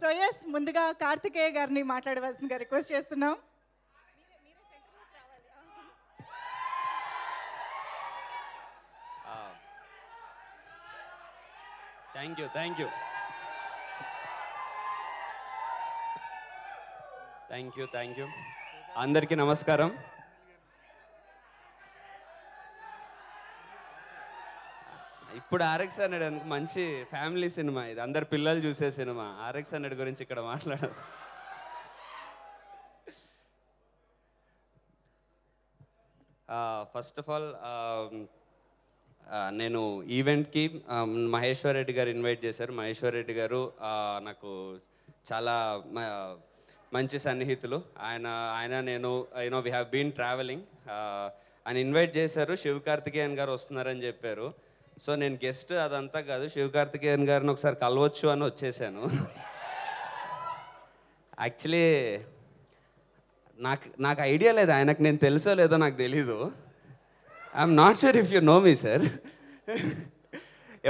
So yes ముందుగా కార్తికేయ గారిని మాట్లాడవలసిందిగా రిక్వెస్ట్ చేస్తున్నాం. Thank you thank you thank you thank you అందరికీ నమస్కారం ఇప్పుడు ఆర్ఎక్స్ హండ్రెడ్ మంచి ఫ్యామిలీ సినిమా ఇది. అందరు పిల్లలు చూసే సినిమా. ఆర్ఎక్స్ హండ్రెడ్ గురించి ఇక్కడ మాట్లాడారు ఫస్ట్ ఆఫ్ ఆల్ నేను ఈవెంట్కి మహేశ్వర్ రెడ్డి గారు ఇన్వైట్ చేశారు. మహేశ్వర్ రెడ్డి గారు నాకు చాలా మంచి సన్నిహితులు. ఆయన ఆయన నేను you know we have been traveling ఆయన ఇన్వైట్ చేశారు. శివ కార్తికేయన్ గారు వస్తున్నారని చెప్పారు. సో నేను గెస్ట్ అదంతా కాదు శివకార్తికేయన్ గారిని ఒకసారి కలవచ్చు అని వచ్చేసాను. యాక్చువల్లీ నాకు నాకు ఐడియా లేదు ఆయనకు నేను తెలుసో లేదో నాకు తెలీదు. I'm not sure if you know me sir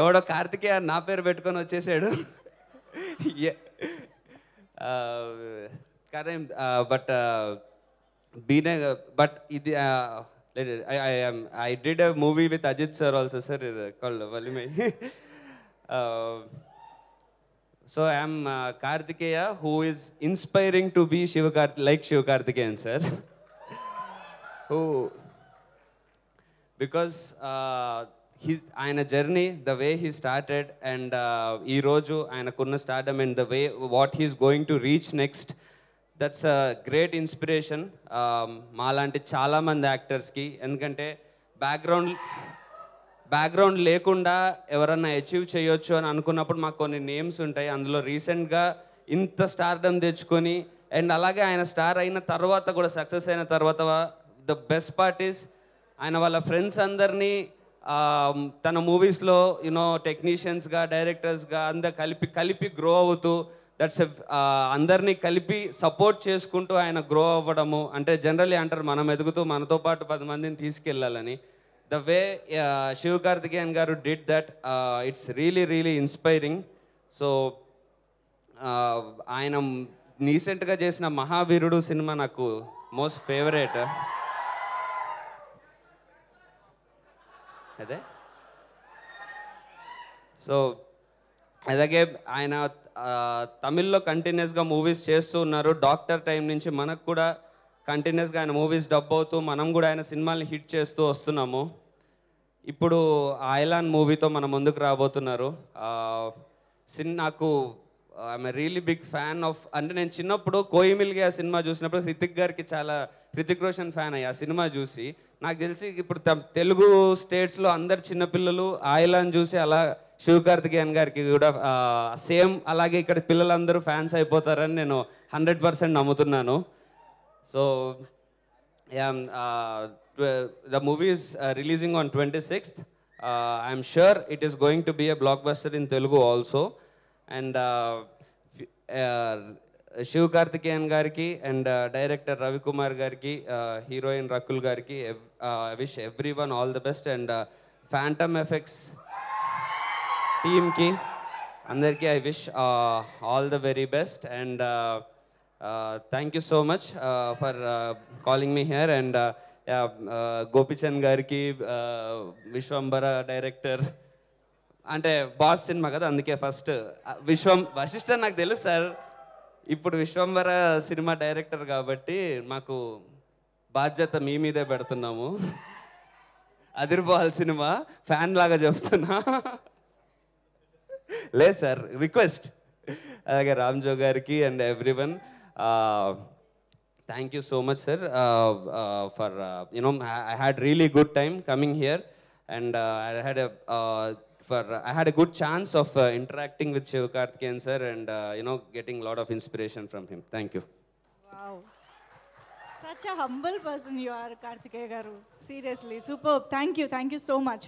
ఎవడో కార్తికేయ నా పేరు పెట్టుకొని వచ్చేసాడు. Uh, కానీ బట్ uh, uh, బీనే బట్ ఇది I did a movie with Ajith sir also sir called Valimai so I'm Karthikeya who is inspiring to be Shiva Karthi like Shiva Karthikeyan sir who because he ఆయన journey the way he started and ఈరోజు ఆయనకున్న stardom and the way what he's going to reach next that's a great inspiration మాలాంటి చాలామంది యాక్టర్స్కి ఎందుకంటే background background లేకుండా ఎవరన్నా achieve చేయొచ్చు అని అనుకున్నప్పుడు మాకు కొన్ని నేమ్స్ ఉంటాయి. అందులో రీసెంట్గా ఇంత స్టార్డమ్ తెచ్చుకొని అండ్ అలాగే ఆయన స్టార్ అయిన తర్వాత కూడా సక్సెస్ అయిన తర్వాత ద బెస్ట్ పార్ట్ ఈస్ ఆయన వాళ్ళ ఫ్రెండ్స్ అందరినీ um, తన మూవీస్లో యూనో టెక్నీషియన్స్గా డైరెక్టర్స్గా అందరు కలిపి కలిపి గ్రో అవుతూ దట్స్ uh, అందరినీ కలిపి సపోర్ట్ చేసుకుంటూ ఆయన గ్రో అవ్వడము. అంటే జనరల్లీ అంటారు మనం ఎదుగుతూ మనతో పాటు పది మందిని తీసుకెళ్ళాలని. The way Siva Karthikeyan garu did that it's really really inspiring so ఆయన రీసెంట్గా చేసిన మహావీరుడు సినిమా నాకు మోస్ట్ ఫేవరెట్ అదే? సో అలాగే ఆయన తమిళ్ళో కంటిన్యూస్గా మూవీస్ చేస్తూ ఉన్నారు. డాక్టర్ టైం నుంచి మనకు కూడా కంటిన్యూస్గా ఆయన మూవీస్ డబ్ అవుతూ మనం కూడా ఆయన సినిమాల్ని హిట్ చేస్తూ వస్తున్నాము. ఇప్పుడు ఐలాన్ మూవీతో మన ముందుకు రాబోతున్నారు. సిన్ నాకు I'm really big fan of అంటే నేను చిన్నప్పుడు కోయిమిల్గా ఆ సినిమా చూసినప్పుడు హృతిక్ గారికి చాలా హృతిక్ రోషన్ ఫ్యాన్ అయ్యి ఆ సినిమా చూసి నాకు తెలిసి ఇప్పుడు తెలుగు స్టేట్స్లో అందరు చిన్నపిల్లలు ఆయిలాన్ చూసి అలా శివ కార్తికేయన్ గారికి కూడా సేమ్ అలాగే ఇక్కడ పిల్లలందరూ ఫ్యాన్స్ అయిపోతారని నేను హండ్రెడ్ పర్సెంట్ నమ్ముతున్నాను so the um, uh, releasing on movie sixth uh, releasing on 26th. Uh, I'm sure it blockbuster in Telugu also blockbuster in Telugu also. And uh, f- uh, Shiv Karthikeyan గారికి and director Ravikumar గారికి heroine Rakul గారికి I wish everyone all the best and phantom effects టీమ్కి అందరికీ I wish all the very best and thank you so much for calling me here and Gopichand గారికి uh, Vishwambhara director అంటే boss cinema కదా అందుకే first విశ్వం వశిష్ఠ నాకు తెలుసు sir. ఇప్పుడు Vishwambhara cinema director కాబట్టి మాకు బాధ్యత మీ మీదే పెడుతున్నాము. అదిరిపోవాలి సినిమా ఫ్యాన్ లాగా చెప్తున్నా. లేదు సార్ రిక్వెస్ట్. అలాగే రామ్జో గారికి and everyone thank you so much sir. For you know I had really good time coming here and I had for I had a good chance of interacting with Siva Karthikeyan sir and you know getting lot of inspiration from him thank you wow such a humble person you are Karthikeya garu seriously super thank you thank you so much